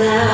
cloud.